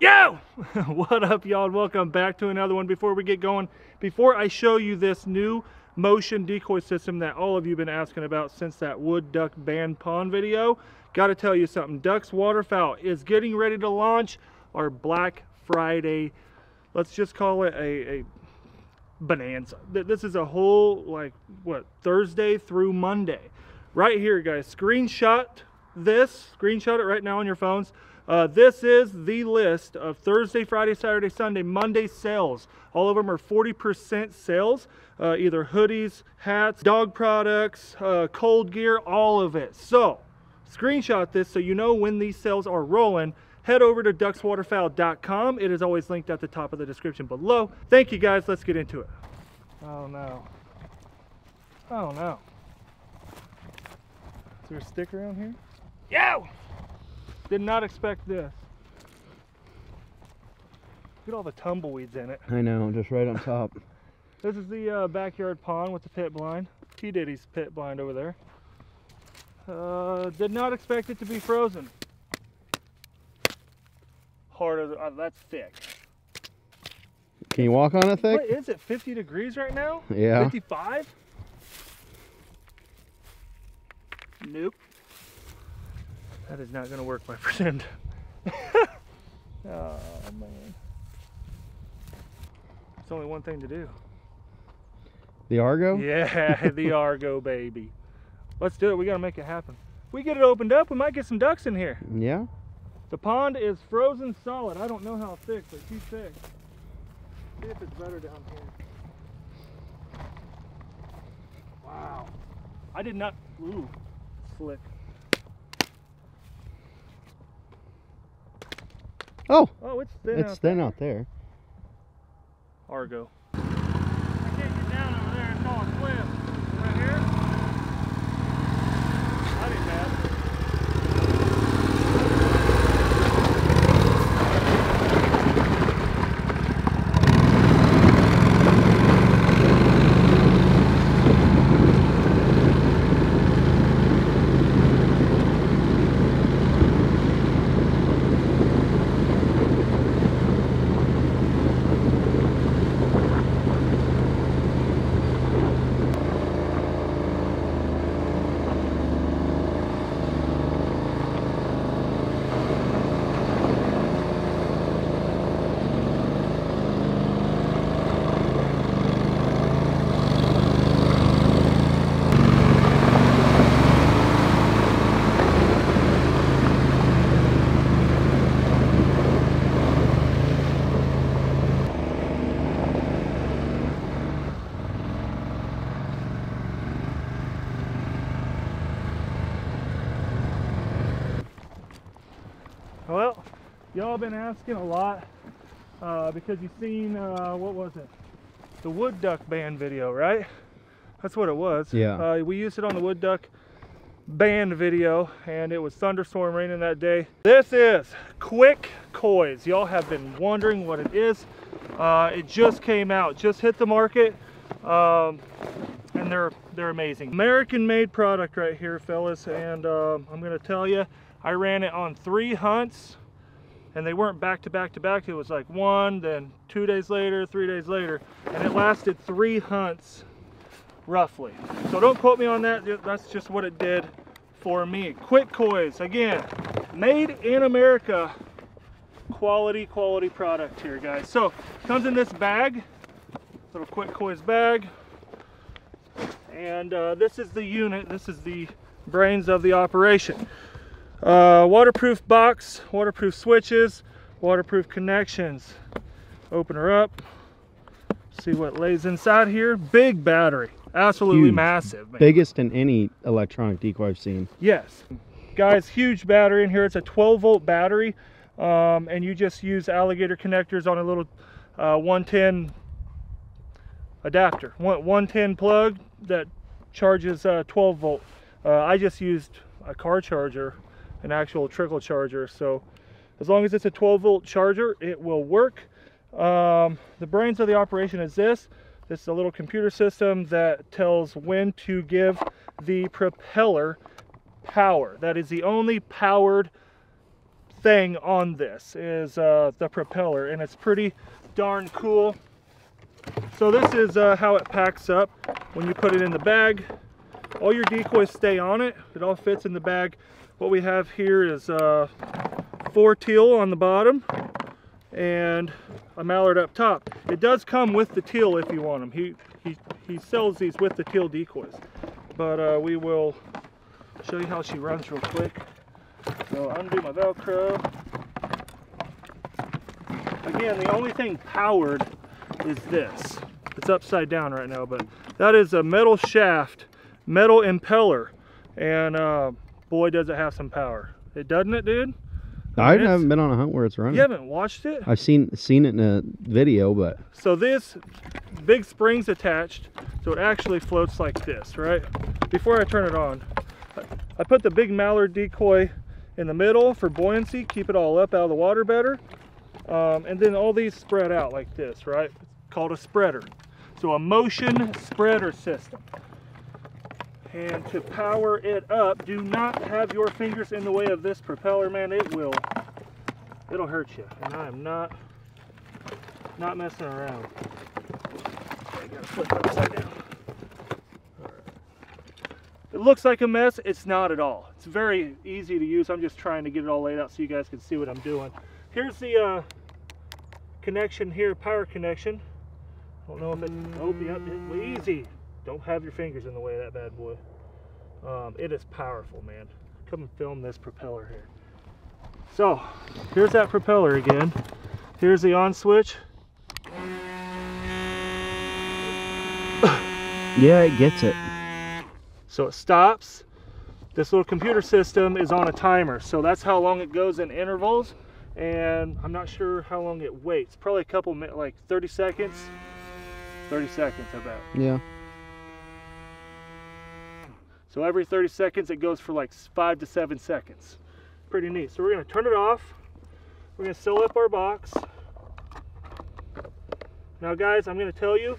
Yo! what up, y'all? Welcome back to another one. Before we get going, before I show you this new motion decoy system that all of you have been asking about since that wood duck band pond video, got to tell you something. Dux Waterfowl is getting ready to launch our Black Friday, let's just call it a, a bonanza. This is a whole, like, what, Thursday through Monday. Right here, guys. Screenshot this, screenshot it right now on your phones. Uh, this is the list of Thursday, Friday, Saturday, Sunday, Monday sales. All of them are 40% sales, uh, either hoodies, hats, dog products, uh, cold gear, all of it. So, screenshot this so you know when these sales are rolling. Head over to duxwaterfowl.com. It is always linked at the top of the description below. Thank you guys. Let's get into it. Oh no. Oh no. Is there a stick around here? Yo! Did not expect this. Look at all the tumbleweeds in it. I know, just right on top. This is the uh, backyard pond with the pit blind. T Diddy's pit blind over there. Uh, did not expect it to be frozen. Harder, uh, that's thick. Can you walk on it thick? What is it, 50 degrees right now? Yeah. 55? Nope. That is not going to work, my friend. oh, man. It's only one thing to do. The Argo? Yeah, the Argo baby. Let's do it. We got to make it happen. We get it opened up, we might get some ducks in here. Yeah. The pond is frozen solid. I don't know how thick, but too thick. See if it's better down here. Wow. I did not. Ooh, slick. Oh, Oh, it's thin. it's out thin there. out there. Argo. I can't get down over there. It's all a cliff. Right here? That ain't bad. Well, y'all been asking a lot uh, because you've seen, uh, what was it? The wood duck band video, right? That's what it was. Yeah. Uh, we used it on the wood duck band video and it was thunderstorm raining that day. This is Quick coys Y'all have been wondering what it is. Uh, it just came out, just hit the market. Um, and they're they're amazing. American made product right here, fellas. And um, I'm gonna tell you, I ran it on three hunts, and they weren't back to back to back. It was like one, then two days later, three days later, and it lasted three hunts, roughly. So don't quote me on that. That's just what it did for me. Quickcoys again, made in America. Quality, quality product here, guys. So comes in this bag, little Quickcoys bag. And uh, this is the unit, this is the brains of the operation. Uh, waterproof box, waterproof switches, waterproof connections. Open her up, see what lays inside here. Big battery, absolutely Huge. massive. man. Biggest in any electronic decoy I've seen. Yes. Guys, huge battery in here. It's a 12 volt battery. Um, and you just use alligator connectors on a little uh, 110 adapter. One- 110 plug that charges uh, 12 volt. Uh, I just used a car charger, an actual trickle charger. So as long as it's a 12 volt charger, it will work. Um, the brains of the operation is this. This is a little computer system that tells when to give the propeller power. That is the only powered thing on this is uh, the propeller, and it's pretty darn cool. So this is uh, how it packs up when you put it in the bag. All your decoys stay on it. It all fits in the bag. What we have here is uh, four teal on the bottom and a mallard up top. It does come with the teal if you want them. He, he, he sells these with the teal decoys. But uh, we will show you how she runs real quick. So undo my Velcro. Again, the only thing powered is this. It's upside down right now, but that is a metal shaft, metal impeller, and uh, boy does it have some power. It doesn't it, dude? I haven't been on a hunt where it's running. You haven't watched it? I've seen seen it in a video, but So this big spring's attached, so it actually floats like this, right? Before I turn it on, I- I put the big mallard decoy in the middle for buoyancy, keep it all up out of the water better. Um, and then all these spread out like this, right? It's called a spreader. So a motion spreader system. And to power it up, do not have your fingers in the way of this propeller, man. It will, it'll hurt you. And I am not, not messing around. I gotta flip it upside down. It looks like a mess. It's not at all. It's very easy to use. I'm just trying to get it all laid out so you guys can see what I'm doing. Here's the uh, connection here, power connection. I don't know if it, oh, it, easy. Don't have your fingers in the way of that bad boy. Um, it is powerful, man. Come and film this propeller here. So, here's that propeller again. Here's the on switch. yeah, it gets it. So it stops. This little computer system is on a timer. So that's how long it goes in intervals. And I'm not sure how long it waits. Probably a couple minutes, like 30 seconds. 30 seconds, I bet. Yeah. So every 30 seconds, it goes for like five to seven seconds. Pretty neat. So we're gonna turn it off. We're gonna seal up our box. Now guys, I'm gonna tell you,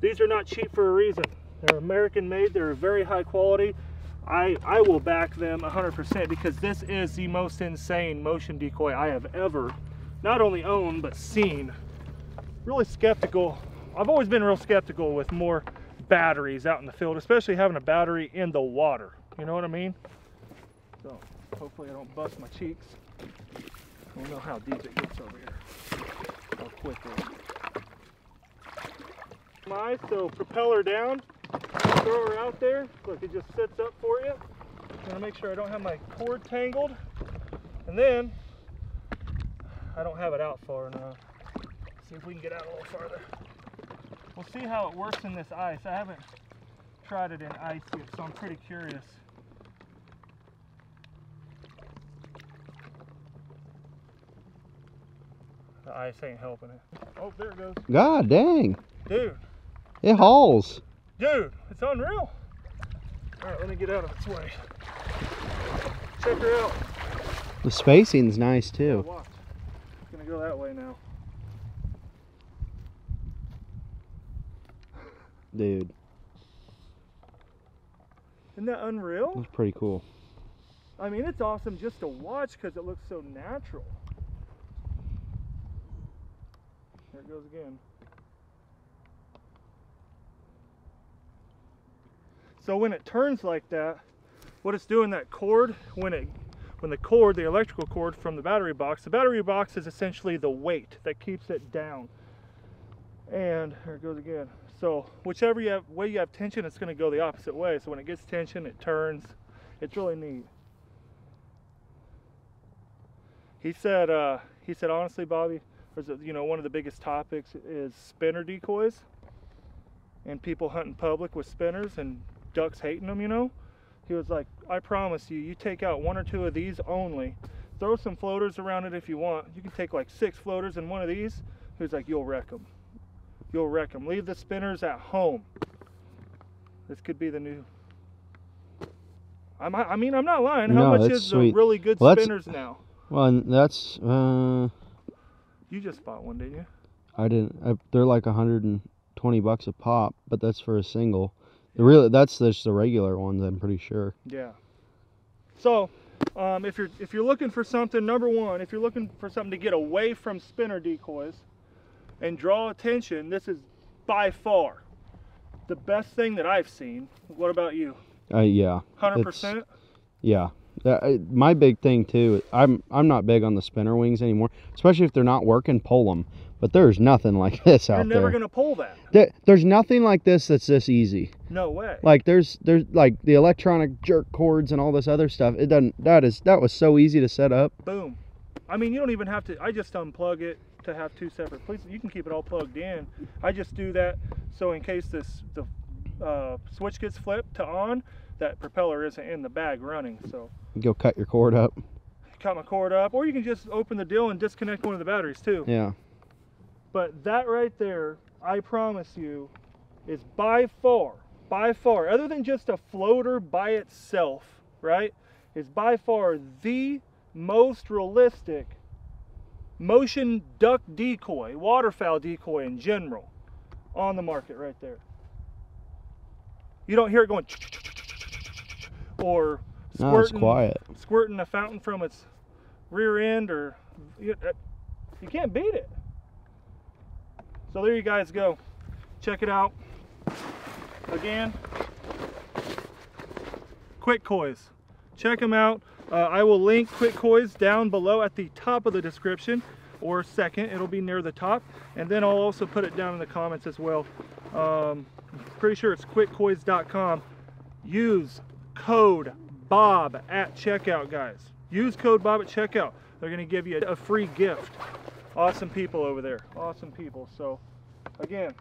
these are not cheap for a reason. They're American made, they're very high quality. I, I will back them 100% because this is the most insane motion decoy I have ever not only owned, but seen. Really skeptical. I've always been real skeptical with more batteries out in the field, especially having a battery in the water. You know what I mean? So hopefully I don't bust my cheeks. I don't know how deep it gets over here. How quickly. My so propeller down, throw her out there. Look, it just sits up for you. I'm gonna make sure I don't have my cord tangled. And then I don't have it out far enough. See if we can get out a little farther. We'll see how it works in this ice. I haven't tried it in ice yet, so I'm pretty curious. The ice ain't helping it. Oh, there it goes. God dang. Dude, It hauls. dude, it's unreal. All right, let me get out of its way. Check her out. The spacing's nice too. watch. It's gonna go that way now. Dude, Isn't that unreal? that's pretty cool. I mean, it's awesome just to watch because it looks so natural. There it goes again. So when it turns like that, what it's doing that cord, when it when the cord, the electrical cord from the battery box, the battery box is essentially the weight that keeps it down. And there it goes again. So whichever you have, way you have tension, it's going to go the opposite way. So when it gets tension, it turns. It's really neat. He said, uh, he said, honestly, Bobby, you know, one of the biggest topics is spinner decoys and people hunting public with spinners and ducks hating them, you know. He was like, I promise you, you take out one or two of these only, throw some floaters around it if you want. You can take like six floaters in one of these. He was like, you'll wreck them. You'll wreck them. Leave the spinners at home. This could be the new. I'm, I mean, I'm not lying. How No, much is sweet. the really good Well, spinners now? Well, that's uh, You just bought one, didn't you? I didn't. I, they're like 120 bucks a pop, but that's for a single. The real that's just the regular ones. I'm pretty sure. Yeah. So Um, if you're if you're looking for something, number one, if you're looking for something to get away from spinner decoys and draw attention, this is by far the best thing that I've seen. What about you? Uh, yeah. Hundred It's- percent. Yeah. That- I- my big thing too. I'm I'm not big on the spinner wings anymore, especially if they're not working. Pull them. But there's nothing like this You're out never gonna pull that. There- There's nothing like this that's this easy. No way. Like there's there's like the electronic jerk cords and all this other stuff. It doesn't. That is that was so easy to set up. Boom. I mean, you don't even have to. I just unplug it to have two separate places. You can keep it all plugged in. I just do that so in case this the uh, switch gets flipped to on, that propeller isn't in the bag running. So Go cut your cord up. cut my cord up, or you can just open the deal and disconnect one of the batteries too. Yeah. But that right there, I promise you, is by far, by far, other than just a floater by itself, right, is by far the most realistic motion duck decoy, waterfowl decoy in general, on the market right there. You don't hear it going or No, squirting, quiet. squirting a fountain from its rear end or you, uh, you can't beat it. So there you guys go. Check it out. Again, Quickcoys. Check them out. Uh, I will link Quickcoys down below at the top of the description or second. It'll be near the top. And then I'll also put it down in the comments as well. Um, pretty sure it's quickcoys.com. Use code Bob at checkout, guys. Use code Bob at checkout. They're going to give you a free gift. Awesome people over there. Awesome people. So, again,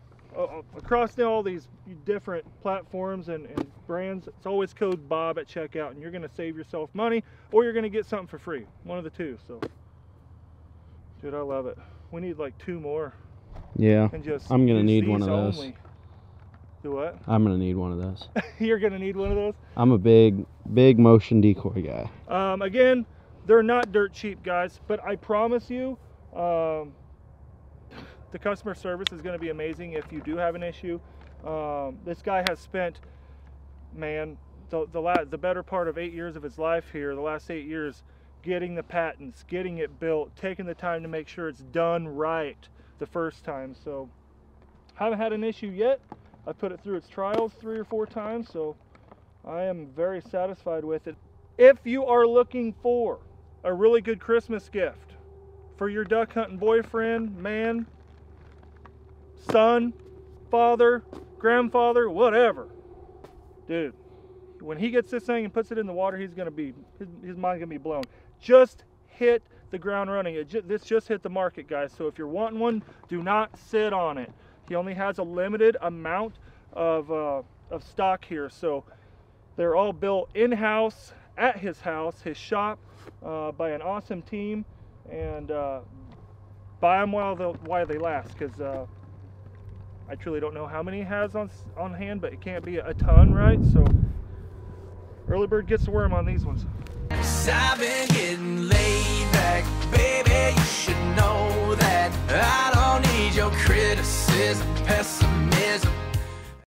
across all these different platforms and, and brands, it's always code Bob at checkout, and you're going to save yourself money or you're going to get something for free. One of the two. So, dude, I love it. We need like two more Yeah. and just. I'm gonna need one of those. only. Do what? I'm gonna need one of those. you're going to need one of those? I'm a big big motion decoy guy. Um, again, they're not dirt cheap, guys, but I promise you, um, the customer service is going to be amazing if you do have an issue. Um, this guy has spent, man, the the, la- the better part of eight years of his life here, the last eight years, getting the patents, getting it built, taking the time to make sure it's done right the first time. So, haven't had an issue yet. I put it through its trials three or four times, so I am very satisfied with it. If you are looking for a really good Christmas gift for your duck hunting boyfriend, man, son, father, grandfather, whatever, dude, when he gets this thing and puts it in the water, he's gonna be his, his mind's gonna be blown. Just hit the ground running. It ju- this just hit the market, guys. So if you're wanting one, do not sit on it. He only has a limited amount of uh, of stock here, so they're all built in-house at his house, his shop, uh, by an awesome team, and uh, buy them while while they last, because uh, I truly don't know how many he has on on hand, but it can't be a ton, right? So early bird gets the worm on these ones. Baby. You should know that I don't need your criticism.